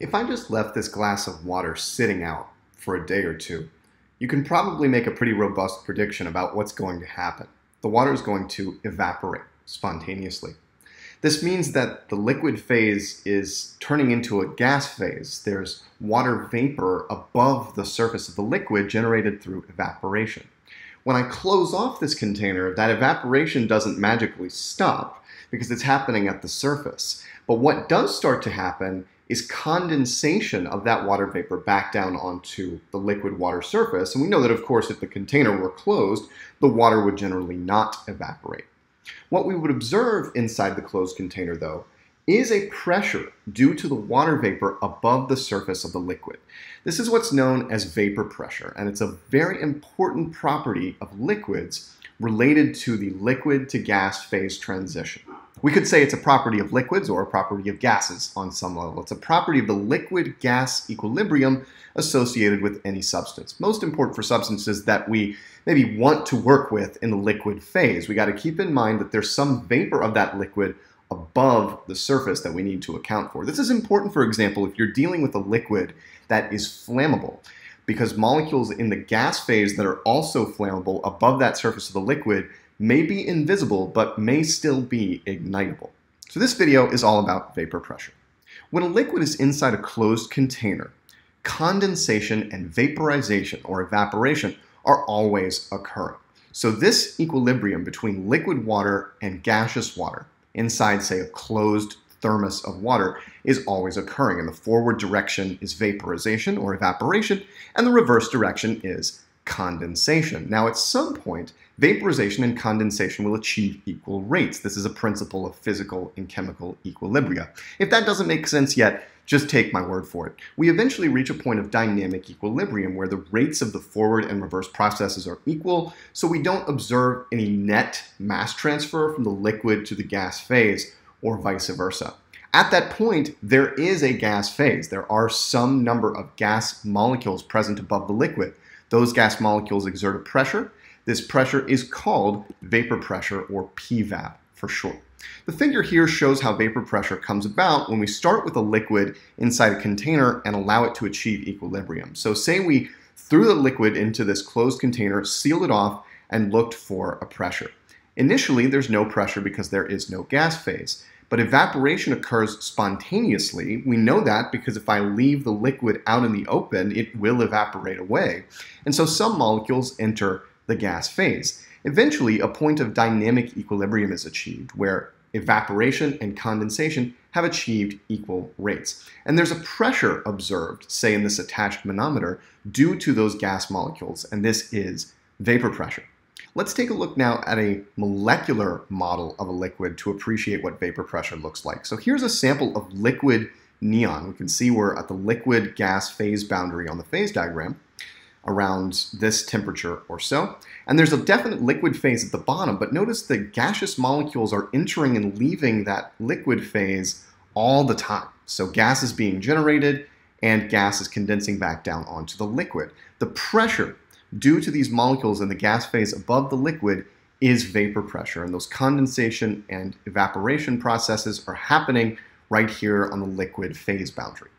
If I just left this glass of water sitting out for a day or two, you can probably make a pretty robust prediction about what's going to happen. The water is going to evaporate spontaneously. This means that the liquid phase is turning into a gas phase. There's water vapor above the surface of the liquid generated through evaporation. When I close off this container, that evaporation doesn't magically stop because it's happening at the surface. But what does start to happen is condensation of that water vapor back down onto the liquid water surface. And we know that, of course, if the container were closed, the water would generally not evaporate. What we would observe inside the closed container, though, is a pressure due to the water vapor above the surface of the liquid. This is what's known as vapor pressure, and it's a very important property of liquids related to the liquid to gas phase transition. We could say it's a property of liquids or a property of gases on some level. It's a property of the liquid-gas equilibrium associated with any substance. Most important for substances that we maybe want to work with in the liquid phase. We got to keep in mind that there's some vapor of that liquid above the surface that we need to account for. This is important, for example, if you're dealing with a liquid that is flammable because molecules in the gas phase that are also flammable above that surface of the liquid may be invisible but may still be ignitable. So this video is all about vapor pressure. When a liquid is inside a closed container, condensation and vaporization or evaporation are always occurring. So this equilibrium between liquid water and gaseous water inside, say, a closed thermos of water is always occurring. And the forward direction is vaporization or evaporation, and the reverse direction is condensation. Now, at some point, vaporization and condensation will achieve equal rates. This is a principle of physical and chemical equilibria. If that doesn't make sense yet, just take my word for it. We eventually reach a point of dynamic equilibrium where the rates of the forward and reverse processes are equal, so we don't observe any net mass transfer from the liquid to the gas phase, or vice versa. At that point, there is a gas phase. There are some number of gas molecules present above the liquid. Those gas molecules exert a pressure. This pressure is called vapor pressure or PVAP for short. The figure here shows how vapor pressure comes about when we start with a liquid inside a container and allow it to achieve equilibrium. So say we threw the liquid into this closed container, sealed it off, and looked for a pressure. Initially, there's no pressure because there is no gas phase. But evaporation occurs spontaneously. We know that because if I leave the liquid out in the open, it will evaporate away. And so some molecules enter the gas phase. Eventually, a point of dynamic equilibrium is achieved where evaporation and condensation have achieved equal rates. And there's a pressure observed, say in this attached manometer, due to those gas molecules, and this is vapor pressure. Let's take a look now at a molecular model of a liquid to appreciate what vapor pressure looks like. So here's a sample of liquid neon. We can see we're at the liquid gas phase boundary on the phase diagram around this temperature or so. And there's a definite liquid phase at the bottom, but notice the gaseous molecules are entering and leaving that liquid phase all the time. So gas is being generated and gas is condensing back down onto the liquid. The pressure due to these molecules in the gas phase above the liquid is vapor pressure. And those condensation and evaporation processes are happening right here on the liquid phase boundary.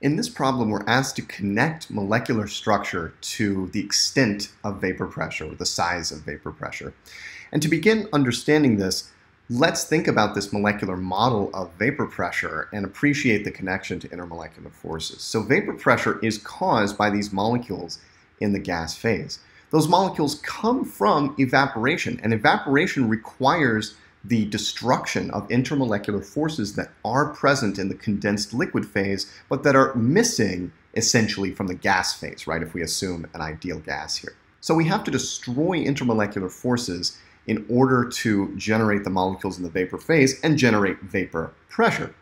In this problem, we're asked to connect molecular structure to the extent of vapor pressure, or the size of vapor pressure. And to begin understanding this, let's think about this molecular model of vapor pressure and appreciate the connection to intermolecular forces. So vapor pressure is caused by these molecules in the gas phase. Those molecules come from evaporation, and evaporation requires the destruction of intermolecular forces that are present in the condensed liquid phase, but that are missing essentially from the gas phase, right, if we assume an ideal gas here. So we have to destroy intermolecular forces in order to generate the molecules in the vapor phase and generate vapor pressure.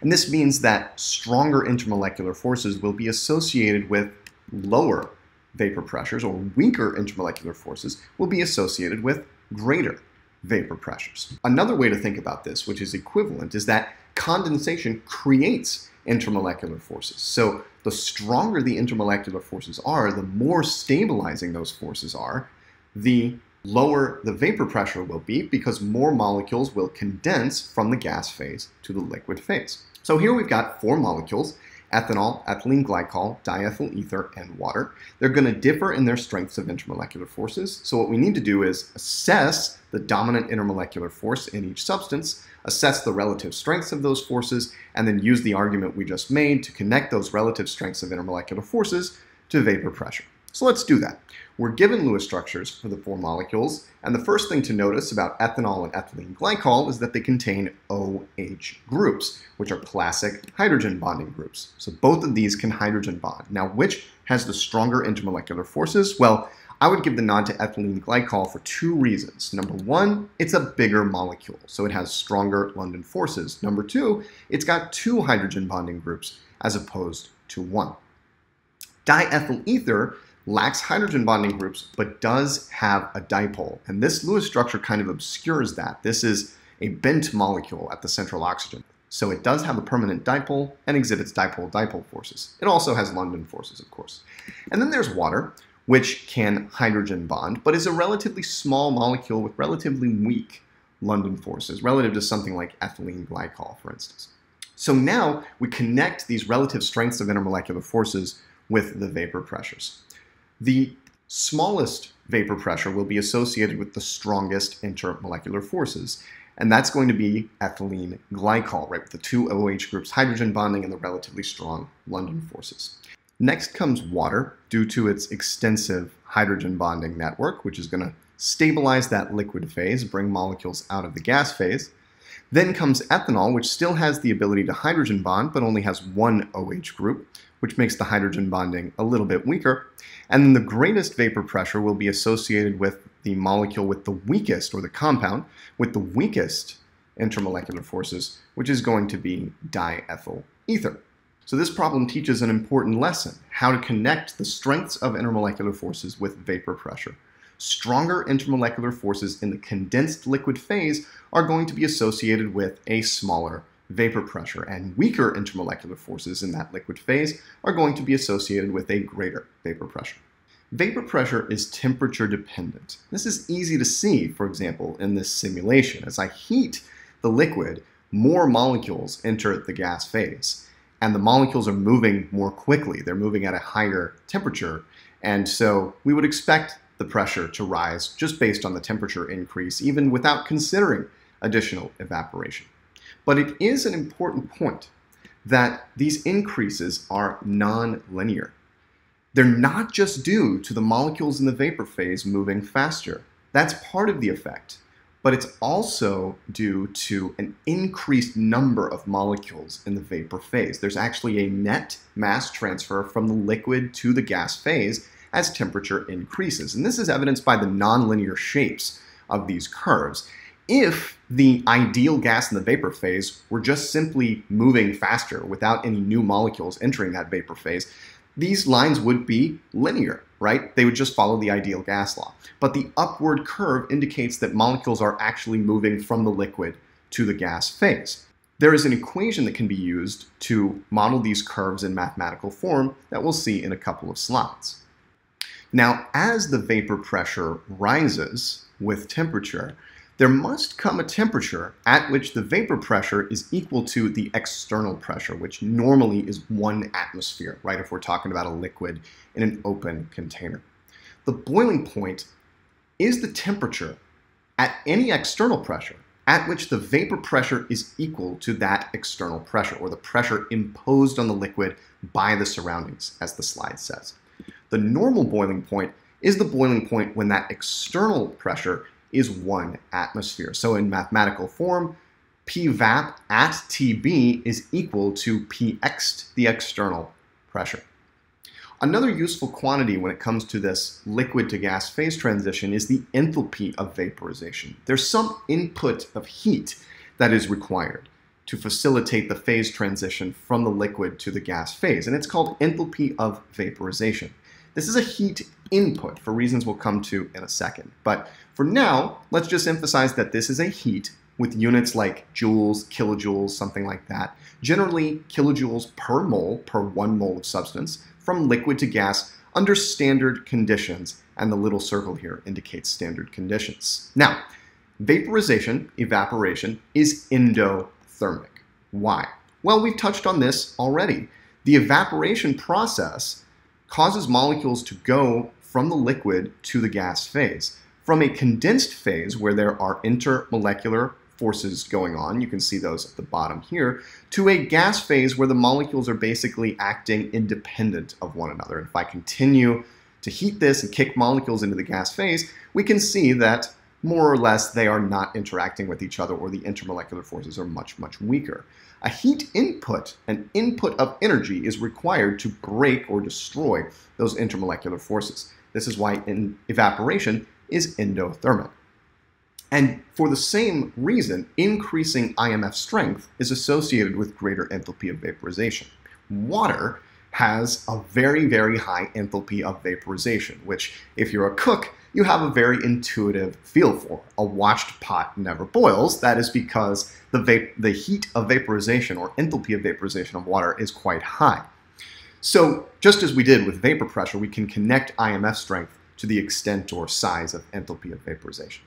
And this means that stronger intermolecular forces will be associated with lower vapor pressures or weaker intermolecular forces will be associated with greater vapor pressures. Another way to think about this, which is equivalent, is that condensation creates intermolecular forces. So the stronger the intermolecular forces are, the more stabilizing those forces are, the lower the vapor pressure will be because more molecules will condense from the gas phase to the liquid phase. So here we've got four molecules ethanol, ethylene glycol, diethyl ether, and water. They're going to differ in their strengths of intermolecular forces. So what we need to do is assess the dominant intermolecular force in each substance, assess the relative strengths of those forces, and then use the argument we just made to connect those relative strengths of intermolecular forces to vapor pressure. So let's do that. We're given Lewis structures for the four molecules, and the first thing to notice about ethanol and ethylene glycol is that they contain OH groups, which are classic hydrogen bonding groups. So both of these can hydrogen bond. Now, which has the stronger intermolecular forces? Well, I would give the nod to ethylene glycol for two reasons. Number one, it's a bigger molecule, so it has stronger London forces. Number two, it's got two hydrogen bonding groups as opposed to one. Diethyl ether lacks hydrogen bonding groups, but does have a dipole. And this Lewis structure kind of obscures that. This is a bent molecule at the central oxygen. So it does have a permanent dipole and exhibits dipole-dipole forces. It also has London forces, of course. And then there's water, which can hydrogen bond, but is a relatively small molecule with relatively weak London forces, relative to something like ethylene glycol, for instance. So now we connect these relative strengths of intermolecular forces with the vapor pressures. The smallest vapor pressure will be associated with the strongest intermolecular forces, and that's going to be ethylene glycol, right, with the two OH groups hydrogen bonding and the relatively strong London forces. Next comes water, due to its extensive hydrogen bonding network, which is going to stabilize that liquid phase, bring molecules out of the gas phase. Then comes ethanol, which still has the ability to hydrogen bond, but only has one OH group, which makes the hydrogen bonding a little bit weaker. And then the greatest vapor pressure will be associated with the molecule with the weakest, or the compound, with the weakest intermolecular forces, which is going to be diethyl ether. So this problem teaches an important lesson, how to connect the strengths of intermolecular forces with vapor pressure. Stronger intermolecular forces in the condensed liquid phase are going to be associated with a smaller vapor pressure, and weaker intermolecular forces in that liquid phase are going to be associated with a greater vapor pressure. Vapor pressure is temperature dependent. This is easy to see, for example, in this simulation. As I heat the liquid, more molecules enter the gas phase, and the molecules are moving more quickly. They're moving at a higher temperature, and so we would expect the pressure to rise just based on the temperature increase, even without considering additional evaporation. But it is an important point that these increases are non-linear. They're not just due to the molecules in the vapor phase moving faster. That's part of the effect, but it's also due to an increased number of molecules in the vapor phase. There's actually a net mass transfer from the liquid to the gas phase as temperature increases. And this is evidenced by the nonlinear shapes of these curves if the ideal gas in the vapor phase were just simply moving faster without any new molecules entering that vapor phase, these lines would be linear, right? They would just follow the ideal gas law. But the upward curve indicates that molecules are actually moving from the liquid to the gas phase. There is an equation that can be used to model these curves in mathematical form that we'll see in a couple of slides. Now, as the vapor pressure rises with temperature, there must come a temperature at which the vapor pressure is equal to the external pressure, which normally is one atmosphere, right, if we're talking about a liquid in an open container. The boiling point is the temperature at any external pressure at which the vapor pressure is equal to that external pressure, or the pressure imposed on the liquid by the surroundings, as the slide says. The normal boiling point is the boiling point when that external pressure is one atmosphere. So in mathematical form, PVAP at TB is equal to Px, the external pressure. Another useful quantity when it comes to this liquid to gas phase transition is the enthalpy of vaporization. There's some input of heat that is required to facilitate the phase transition from the liquid to the gas phase, and it's called enthalpy of vaporization. This is a heat input for reasons we'll come to in a second. But for now, let's just emphasize that this is a heat with units like joules, kilojoules, something like that. Generally, kilojoules per mole, per one mole of substance, from liquid to gas under standard conditions, and the little circle here indicates standard conditions. Now, vaporization, evaporation, is endothermic. Why? Well, we've touched on this already. The evaporation process causes molecules to go from the liquid to the gas phase. From a condensed phase, where there are intermolecular forces going on, you can see those at the bottom here, to a gas phase where the molecules are basically acting independent of one another. And if I continue to heat this and kick molecules into the gas phase, we can see that more or less they are not interacting with each other or the intermolecular forces are much, much weaker. A heat input, an input of energy, is required to break or destroy those intermolecular forces. This is why evaporation is endothermic. And for the same reason, increasing IMF strength is associated with greater enthalpy of vaporization. Water has a very, very high enthalpy of vaporization, which, if you're a cook, you have a very intuitive feel for. A watched pot never boils. That is because the, the heat of vaporization or enthalpy of vaporization of water is quite high. So, just as we did with vapor pressure, we can connect IMF strength to the extent or size of enthalpy of vaporization.